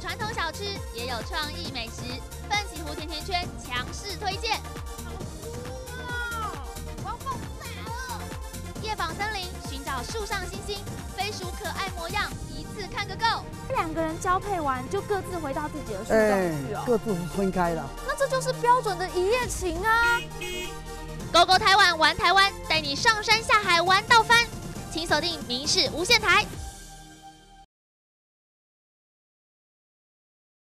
传统小吃，也有创意美食，奋起湖甜甜圈强势推荐。好酷啊！我要爆炸了！夜访森林，寻找树上星星，飞鼠可爱模样，一次看个够。两个人交配完就各自回到自己的树上去哦、各自分开了。那这就是标准的一夜情啊！狗狗台湾玩台湾，带你上山下海玩到翻，请锁定《民视无限台》。